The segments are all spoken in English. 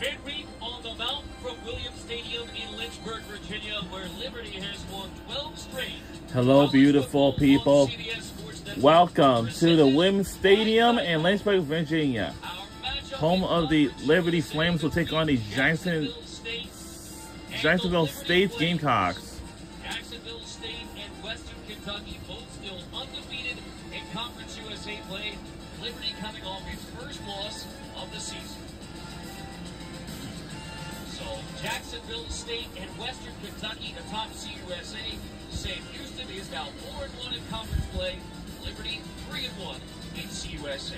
Midweek on the mountain from Williams Stadium in Lynchburg, Virginia, where Liberty has won 12 straight. Hello, beautiful people. Welcome to the Williams Stadium in Lynchburg, Virginia. Home of the Liberty Flames will take on the Jackson, Jacksonville State Gamecocks. Jacksonville State and Western Kentucky both still undefeated in Conference USA play. Liberty coming off its first loss of the season. So Jacksonville State and Western Kentucky atop CUSA. Sam Houston is now 4 and 1 in conference play. Liberty 3 and 1 in CUSA.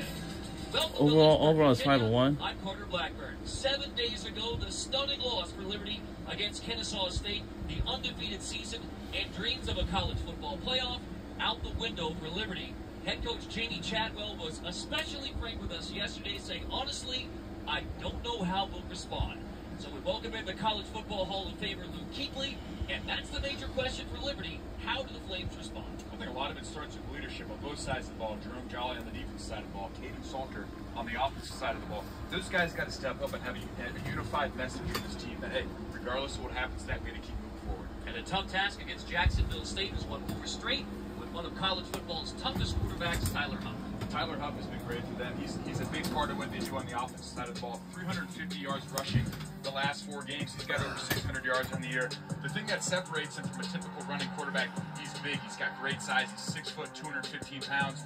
Welcome Overall- overall is five and one. I'm Carter Blackburn. Seven days ago, the stunning loss for Liberty against Kennesaw State, the undefeated season, and dreams of a college football playoff out the window for Liberty. Head coach Jamie Chadwell was especially frank with us yesterday, saying, honestly, I don't know how we'll respond. So we welcome in the College Football Hall of Famer Luke Kuechly, and that's the major question for Liberty. How do the Flames respond? I think a lot of it starts with leadership on both sides of the ball. Jerome Jolly on the defensive side of the ball, Kaidon Salter on the offensive side of the ball. Those guys got to step up and have a, a unified message for this team that, hey, regardless of what happens tonight, we got to keep moving forward. And a tough task against Jacksonville State is one four straight with one of college football's toughest quarterbacks, Tyler Huff. Tyler Huff has been great for them. He's, he's a big part of what they do on the offensive side of the ball. 350 yards rushing the last four games. He's got over 600 yards on the year. The thing that separates him from a typical running quarterback, he's big. He's got great size. He's six foot, 215 pounds.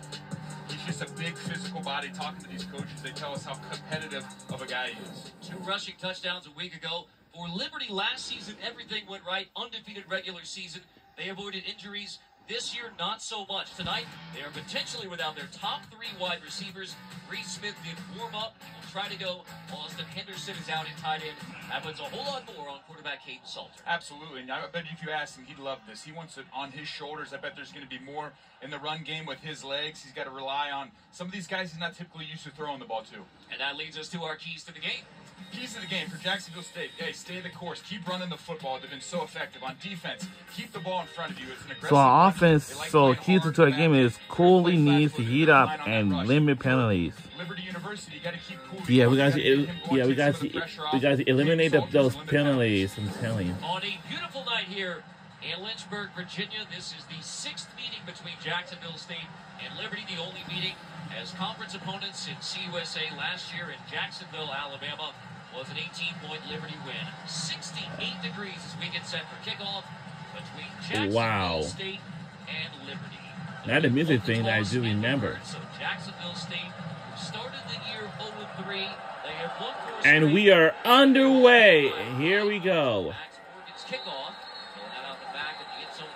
He's just a big physical body. Talking to these coaches, they tell us how competitive of a guy he is. Two rushing touchdowns a week ago. For Liberty last season, everything went right. Undefeated regular season. They avoided injuries. This year, not so much. Tonight, they are potentially without their top three wide receivers. Reese Smith did warm up. He will try to go. Austin Henderson is out in tight end. Happens a whole lot more on quarterback Kaidon Salter. Absolutely. And I bet if you asked him, he'd love this. He wants it on his shoulders. I bet there's going to be more in the run game with his legs. He's got to rely on some of these guys he's not typically used to throwing the ball to. And that leads us to our keys to the game. Keys to the game for Jacksonville State. Hey, stay the course. Keep running the football. They've been so effective. On defense, keep the ball in front of you. It's an aggressive So our offense, like so playing key to hard, our game is They're coolly gonna needs to heat up gonna line on and rush. limit penalties. Liberty University, you got to keep cool. Yeah, we You got gotta to, get him going, yeah, we take got to, of the pressure we off. got to eliminate the, those penalties. I'm telling you. On a beautiful night here in Lynchburg, Virginia, this is the sixth meeting between Jacksonville State and Liberty, the only meeting as conference opponents in CUSA last year in Jacksonville, Alabama. Was an 18-point Liberty win. 68 degrees as we get set for kickoff between Jacksonville Wow. State and Liberty. Not a music the thing that I do remember. So Jacksonville State started the year 0-3. They have And we are underway. Here we go. Max Morgan's kickoff. Throw that out the back of the end zone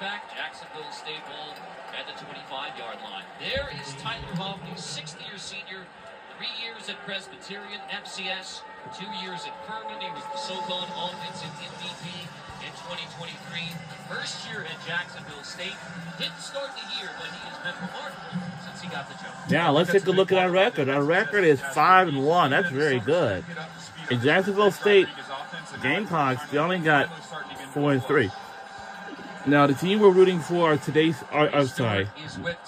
touchback. Jacksonville State ball at the 25-yard line. There is Tyler Huff, a sixth-year senior. Three years at Presbyterian FCS, two years at Furman. He was the so-called offensive MVP in 2023. First year at Jacksonville State. Didn't start the year, but he has been remarkable since he got the job. Now let's take a look at our record. Our record is five and one. That's very good. In Jacksonville State, Gamecocks, they only got four and three. Now the team we're rooting for today's. Are, I'm sorry.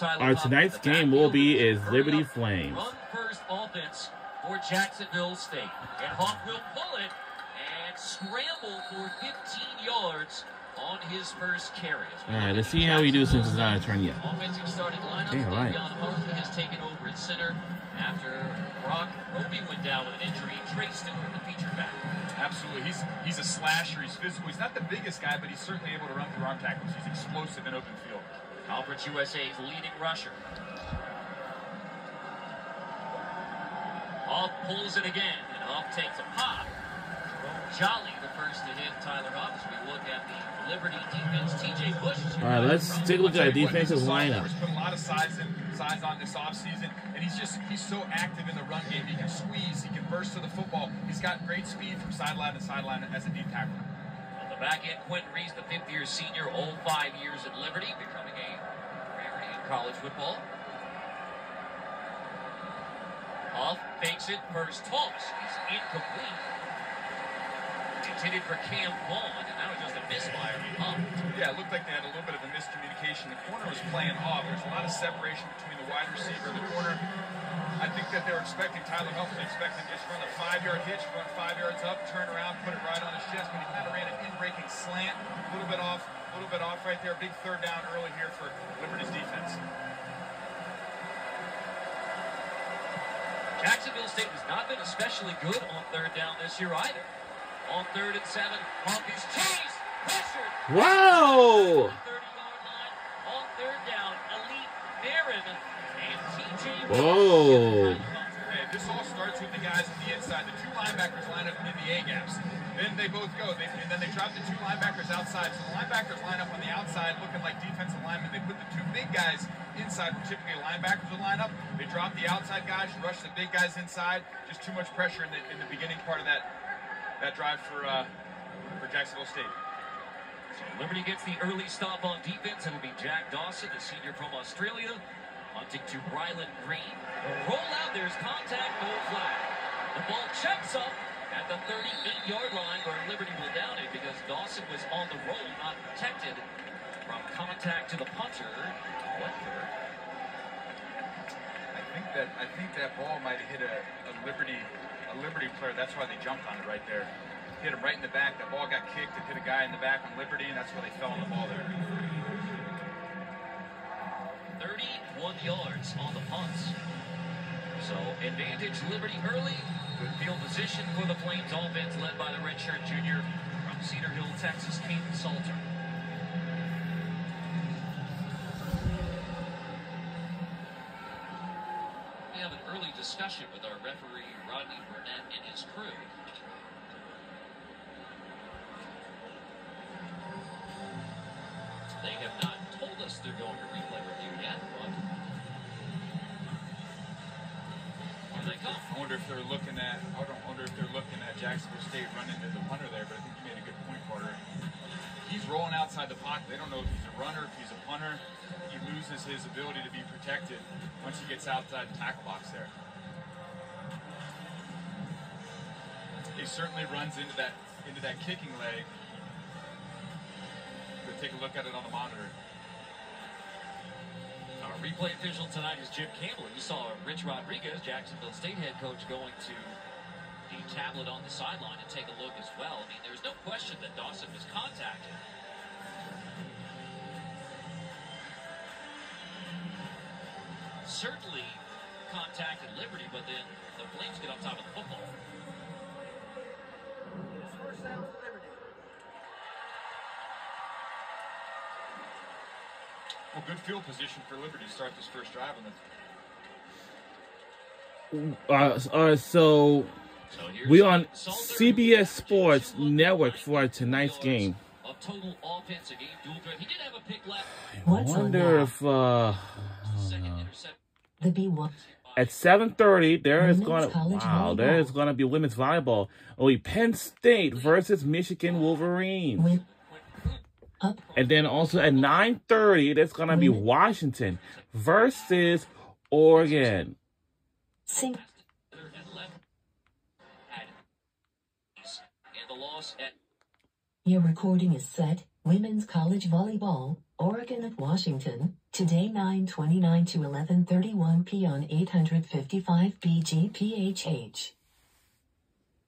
Our tonight's game will be is Liberty Flames. Run first offense for Jacksonville State. And Hawk will pull it and scramble for 15 yards on his first carry. All right, let's see how he do since it's not a turn yet. Offensive starting lineup. Yeah, right. Le'Veon Hartley has taken over at center after Brock Roby went down with an injury. Tre Stewart, the feature back. Absolutely. He's he's a slasher. He's physical. He's not the biggest guy, but he's certainly able to run through arm tackles. He's explosive in open field. Conference USA's leading rusher. Huff pulls it again, and Huff takes a pop. Jolly, the first to hit Tyler Huff as we look at the Liberty defense. TJ Bush. All right, let's take a look at our defensive lineup. He's put a lot of size in size on this offseason, and he's just he's so active in the run game. He can squeeze, he can burst to the football. He's got great speed from sideline to sideline as a deep tackler. On the back end, Quentin Reese, the fifth year senior, all five years at Liberty, becoming a rarity in college football. Huff fakes it, first toss. He's incomplete. Intended for Cam Vaughn, and that was just a misfire. Yeah, it looked like they had a little bit of a miscommunication. The corner was playing off. There's a lot of separation between the wide receiver and the corner. I think that they were expecting. Tyler Huff was expecting just run a five-yard hitch, run five yards up, turn around, put it right on his chest, but he kind of ran an in-breaking slant, a little bit off, a little bit off right there. Big third down early here for Liberty's defense. Jacksonville State has not been especially good on third down this year either. On third and seven, Huff is chased, pressured. Wow! 30-yard line. On third down, Elite Barron and TJ. Whoa. Okay, this all starts with the guys on the inside. The two linebackers line up in the A gaps. Then they both go. They, and then they drop the two linebackers outside. So the linebackers line up on the outside looking like defensive linemen. They put the two big guys inside where typically linebackers would line up. They drop the outside guys, rush the big guys inside. Just too much pressure in the, in the beginning part of that that drive for uh, for Jacksonville State. So Liberty gets the early stop on defense. It'll be Jack Dawson, the senior from Australia, hunting to Ryland Green. Roll out, there's contact, no flag. The ball checks up at the 38-yard line where Liberty will down it because Dawson was on the roll, not protected from contact to the punter. I think that I think that ball might have hit a, a Liberty a Liberty player. That's why they jumped on it right there. Hit him right in the back. That ball got kicked. and hit a guy in the back on Liberty, and that's why they fell on the ball there. 31 yards on the punts. So advantage Liberty early. Good field position for the Flames offense led by the redshirt junior from Cedar Hill, Texas, Kaidon Salter. Have an early discussion with our referee Rodney Burnett and his crew. They have not told us they're going to replay review yet, but here they come. I wonder if they're looking at. I don't wonder if they're looking at Jacksonville State running into the punter there. But I think you made a good point, Carter. He's rolling outside the pocket. They don't know if he's a runner, if he's a punter. He loses his ability to be protected once he gets outside the tackle box there. He certainly runs into that into that kicking leg. But take a look at it on the monitor. Our replay official tonight is Jim Campbell. You saw Rich Rodriguez, Jacksonville State head coach, going to the tablet on the sideline and take a look as well. I mean, there's no question that Dawson was contacted. Certainly contacted Liberty, but then the Flames get on top of the football. First down for Liberty. Well, good field position for Liberty to start this first drive on the Uh, uh, so So here's we on CBS Sports Network for tonight's game. Of total offensive game dual threat. He did have a pick left. I wonder if uh, Second interception. The B1. at 7:30 there is going to wow there is going to be women's volleyball. Oh, Penn State versus Michigan Wolverines. And then also at 9:30 there's going to be Washington versus Oregon. sync loss at Your recording is set. Women's college volleyball, Oregon at Washington, today 9:29 to 11:31 p on 855 BGPHH.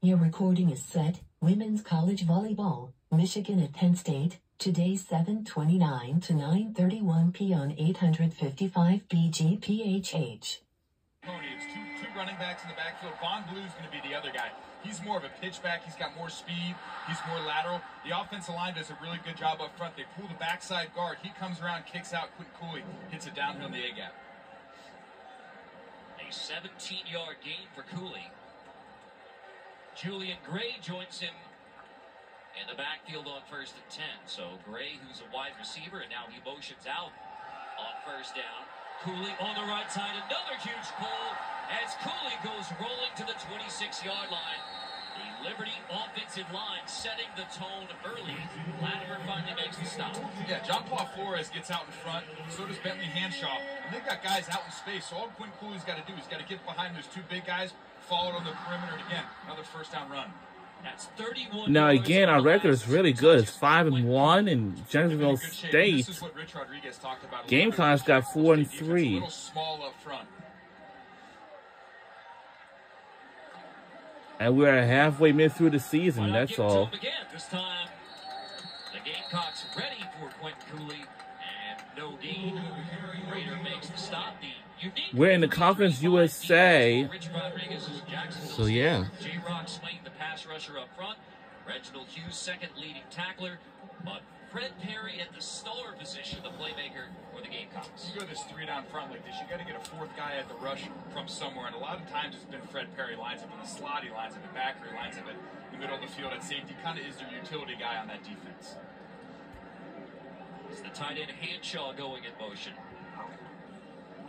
Your recording is set. Women's college volleyball, Michigan at Penn State, today 7:29 to 9:31 p on 855 BGPHH. Pony. It's two, two running backs in the backfield. Vaughn Blue's going to be the other guy. He's more of a pitchback. He's got more speed. He's more lateral. The offensive line does a really good job up front. They pull the backside guard. He comes around, kicks out. Quinton Cooley hits it downhill in the A gap. a 17-yard gain for Cooley. Julian Gray joins him in the backfield on first and 10. So Gray, who's a wide receiver, and now he motions out on first down. Cooley on the right side, another huge pull as Cooley goes rolling to the 26-yard line. The Liberty offensive line setting the tone early. Latimer finally makes the stop. Yeah, John Paul Flores gets out in front. So does Bentley Hanshaw. And they've got guys out in space. So all Quinton Cooley's got to do is got to get behind those two big guys, follow it on the perimeter, and again, another first down run. That's 31 Now again, our record is really good. It's five and one, and in Jacksonville. State. This is what Rich Rodriguez talked a little Gamecock's bit. got four and Defense A three. And we're halfway mid through the season, that's all. Again. This time, the Gamecocks ready for Quinton Cooley and no gain. Raider makes the stop. The unique We're in the Conference USA. Rich Rodriguez is Jacksonville. So, yeah. J-Rock Swain, the pass rusher up front. Reginald Hughes, second leading tackler. But Fred Perry at the star position, the playmaker for the Gamecocks. You go this three down front like this, you got to get a fourth guy at the rush from somewhere. And a lot of times it's been Fred Perry lines up in the slot, he lines up at backer, he lines up in the middle of the field at safety. Kind of is their utility guy on that defense. It's the tight end Hanshaw going in motion.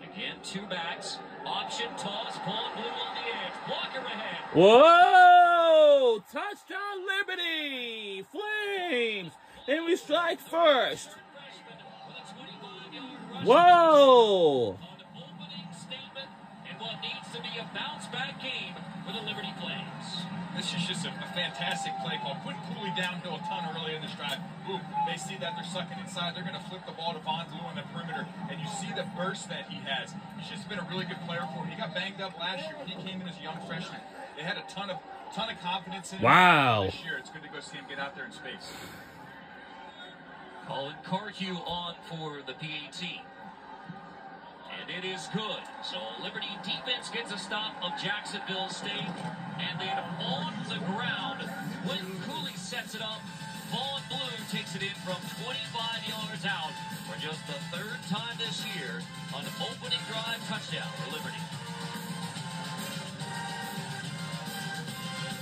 Again, two backs. Option toss. Paul Blue on the edge. Blocker ahead. Whoa! Touchdown Liberty! And we strike first. Freshman with a 25-yard rush. Whoa! On opening statement and what needs to be a bounce-back game for the Liberty Flames. This is just a, a fantastic play call. Quinton Cooley downhill a ton early in this drive. Boom. They see that they're sucking inside. They're going to flip the ball to Vaughn Blue on the perimeter. And you see the burst that he has. He's just been a really good player for him. He got banged up last year when he came in as a young freshman. They had a ton of ton of confidence in him Wow. this year. It's good to go see him get out there in space. Colin Carhew on for the PAT. And it is good. So Liberty defense gets a stop of Jacksonville State. And then on the ground, when Cooley sets it up, Vaughn Blue takes it in from 25 yards out for just the third time this year. An opening drive touchdown for Liberty.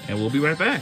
And we'll be right back.